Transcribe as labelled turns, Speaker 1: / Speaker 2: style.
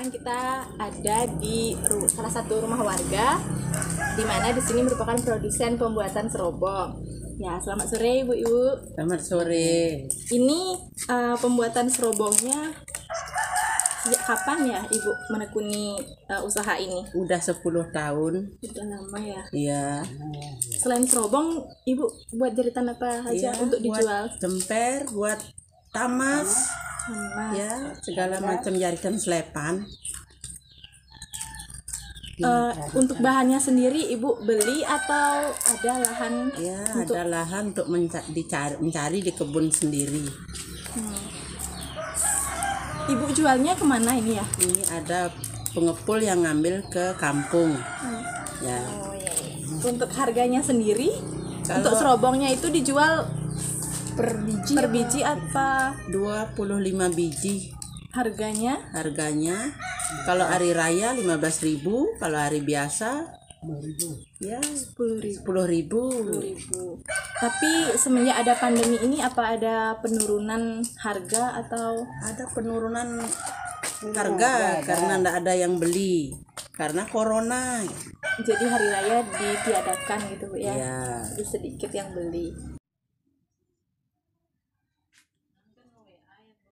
Speaker 1: sekarang kita ada di salah satu rumah warga di mana di sini merupakan produsen pembuatan serobong. Ya, selamat sore Ibu-ibu.
Speaker 2: Selamat sore.
Speaker 1: Ini eh, pembuatan serobongnya sejak kapan ya Ibu menekuni eh, usaha ini?
Speaker 2: Udah 10 tahun.
Speaker 1: Sudah lama ya.
Speaker 2: Iya.
Speaker 1: Selain serobong, Ibu buat jeritan apa aja
Speaker 2: Iya,
Speaker 1: untuk
Speaker 2: buat
Speaker 1: dijual?
Speaker 2: Jemper, buat tamas, Ya, segala macam jarikan selepan.
Speaker 1: Eh, untuk bahannya sendiri Ibu beli atau ada lahan
Speaker 2: Ya,
Speaker 1: untuk
Speaker 2: ada lahan untuk menca- dicari, mencari di kebun sendiri.
Speaker 1: Ibu jualnya ke mana ini ya?
Speaker 2: Ini ada pengepul yang ngambil ke kampung. Ya,
Speaker 1: Oh iya, iya. Untuk harganya sendiri,
Speaker 2: Kalau-
Speaker 1: untuk serobongnya itu dijual per biji, per biji apa
Speaker 2: 25 biji
Speaker 1: harganya?
Speaker 2: harganya. Kalau hari raya 15.000, kalau hari biasa ya
Speaker 1: 10.000.
Speaker 2: 10.000.
Speaker 1: ribu. Tapi semenjak ada pandemi ini apa ada penurunan harga atau
Speaker 2: ada penurunan harga karena tidak ada yang beli karena corona
Speaker 1: jadi hari raya ditiadakan gitu ya?
Speaker 2: ya
Speaker 1: Jadi sedikit yang beli.